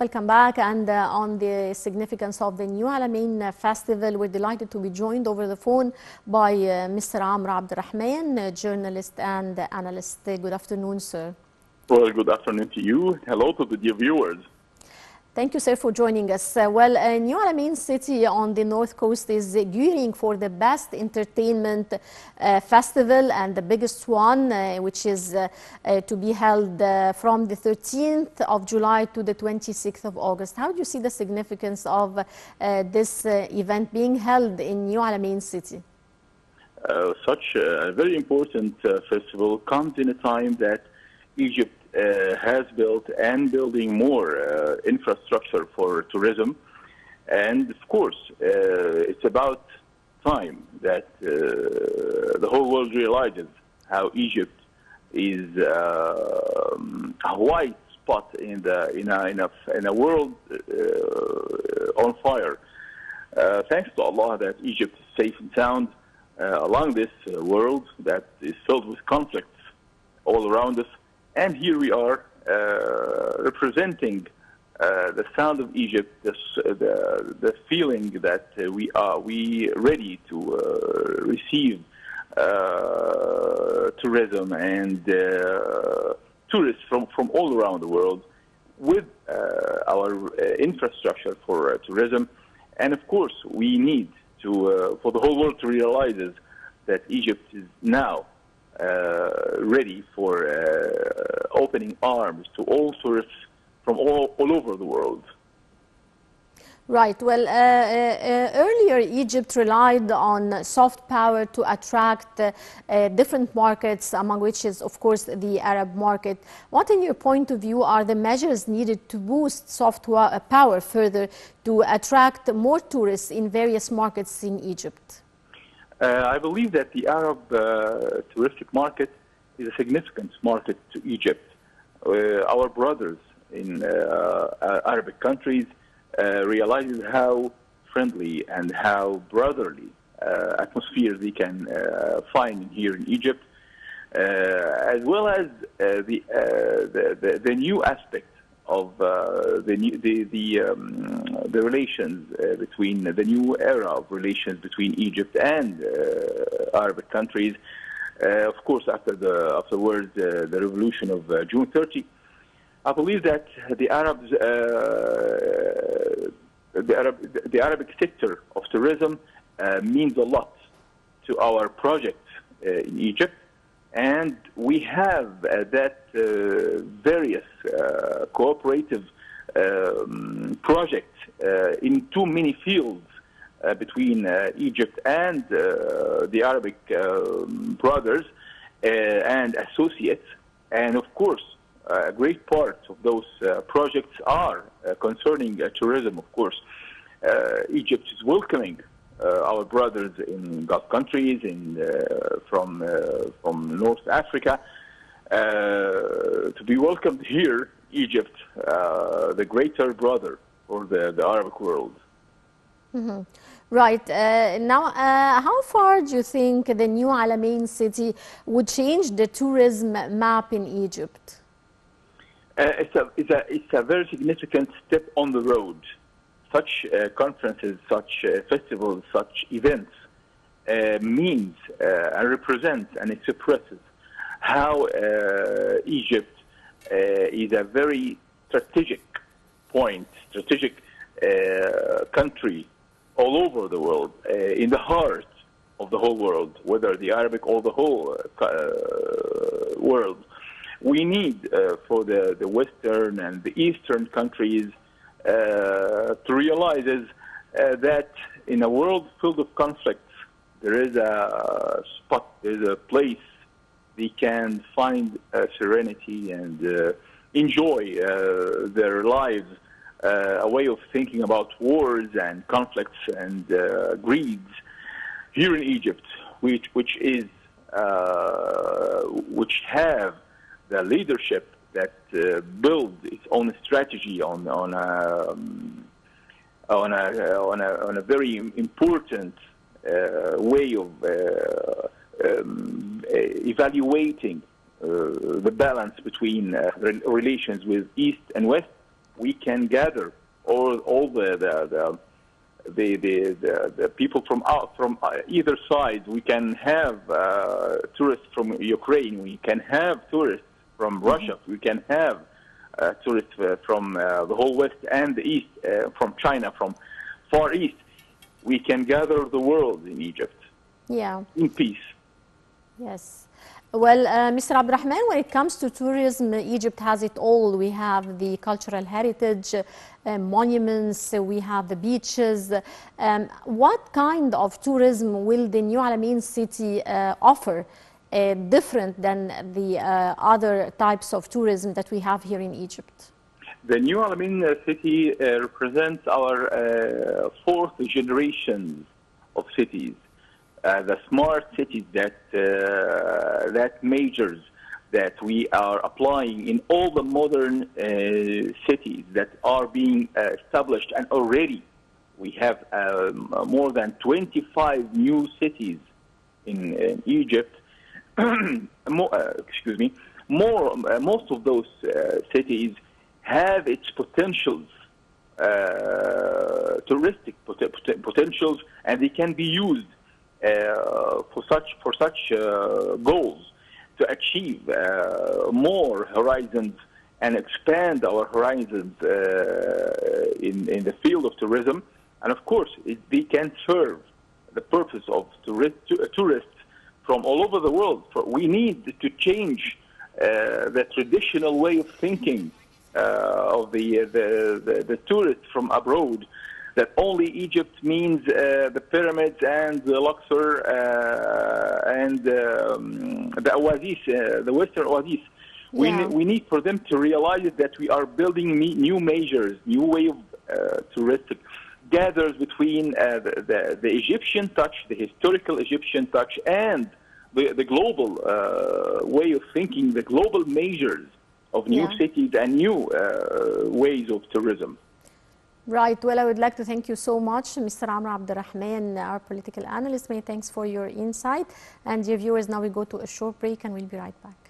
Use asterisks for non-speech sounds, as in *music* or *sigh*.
Welcome back. And uh, on the significance of the New Alamein Festival, we're delighted to be joined over the phone by uh, Mr. Amr Abdel Rahman, journalist and analyst. Good afternoon, sir. Well, good afternoon to you. Hello to the dear viewers. Thank you, sir, for joining us. Uh, well, uh, New Alamein City on the north coast is gearing for the best entertainment uh, festival and the biggest one, uh, which is uh, to be held from the 13th of July to the 26th of August. How do you see the significance of this event being held in New Alamein City? Such a very important festival comes in a time that Egypt uh, has built and building more uh, infrastructure for tourism. And of course, uh, it's about time that the whole world realizes how Egypt is a white spot in the in a in a, in a world on fire. Uh, thanks to Allah that Egypt is safe and sound uh, along this uh, world that is filled with conflicts all around us. And here we are uh, representing uh, the sound of Egypt, the, the, the feeling that uh, we are we ready to uh, receive uh, tourism and uh, tourists from, from all around the world with uh, our uh, infrastructure for uh, tourism. And of course, we need to, uh, for the whole world to realize that Egypt is now uh, ready for uh, opening arms to all tourists from all, all over the world. Right. Well, uh, uh, uh, earlier Egypt relied on soft power to attract uh, uh, different markets, among which is, of course, the Arab market. What, in your point of view, are the measures needed to boost soft uh, power further to attract more tourists in various markets in Egypt? Uh, I believe that the Arab uh, touristic market is a significant market to Egypt. Uh, our brothers in Arabic countries realize how friendly and how brotherly uh, atmosphere they can uh, find here in Egypt, uh, as well as the, the, the the new aspect of uh, the new, the the, um, the relations uh, between the new era of relations between Egypt and uh, Arabic countries. Of course, after the afterwards the revolution of June 30, I believe that the Arabs, the Arab, the Arabic sector of tourism means a lot to our project in Egypt, and we have uh, that uh, various uh, cooperative um, projects in too many fields between Egypt and the Arabic um, brothers and associates, and of course, a great part of those uh, projects are uh, concerning uh, tourism. Of course, Egypt is welcoming our brothers in Gulf countries, in uh, from uh, from North Africa, uh, to be welcomed here, Egypt, uh, the greater brother for the, the Arabic world. Right. Uh, now, uh, how far do you think the new Alamein city would change the tourism map in Egypt? Uh, it's, a, it's, a, it's a very significant step on the road. Such uh, conferences, such uh, festivals, such events uh, means uh, and represents and expresses how uh, Egypt uh, is a very strategic point, strategic country all over the world, in the heart of the whole world, whether the Arabic or the whole world. We need for the, the Western and the Eastern countries to realize is, uh, that in a world filled with conflicts, there is a spot, there is a place they can find uh, serenity and uh, enjoy uh, their lives, uh, a way of thinking about wars and conflicts and uh, greeds. Here in Egypt, which which is uh, which have the leadership that uh, build its own strategy on on a um, on a on a on a very important uh, way of uh, um, uh, evaluating uh, the balance between re- relations with East and West, we can gather all, all the, the, the the, the, the, the people from out, from either side. We can have uh, tourists from Ukraine. We can have tourists from Russia. We can have uh, tourists uh, from uh, the whole West and the East, uh, from China, from Far East. We can gather the world in Egypt Yeah. in peace. Yes. Well, uh, Mr. Abdel Rahman, when it comes to tourism, Egypt has it all. We have the cultural heritage, uh, monuments, we have the beaches. Um, what kind of tourism will the New Alamein city uh, offer uh, different than the uh, other types of tourism that we have here in Egypt? The New Alamein uh, city uh, represents our uh, fourth generation of cities. The smart cities that that majors that we are applying in all the modern cities that are being established and already we have um, more than 25 new cities in, in Egypt. *clears throat* more, uh, excuse me. More, uh, most of those uh, cities have its potentials, uh, touristic pot- pot- potentials, and they can be used uh, for such for such goals to achieve more horizons and expand our horizons in in the field of tourism, and of course it, they can serve the purpose of tourist, tourists from all over the world. For we need to change uh, the traditional way of thinking uh, of the, the, the, the tourists from abroad that only Egypt means uh, the pyramids and the Luxor uh, and um, the oasis, uh, the Western oasis. We, Yeah. ne- we need for them to realize that we are building me- new measures, new way of uh, touristic gathers between uh, the, the, the Egyptian touch, the historical Egyptian touch, and the, the global uh, way of thinking, the global measures of new Yeah. cities and new uh, ways of tourism. Right. Well, I would like to thank you so much, Mr. Amr Abdel Rahman, our political analyst. Many thanks for your insight. And dear viewers, now we go to a short break and we'll be right back.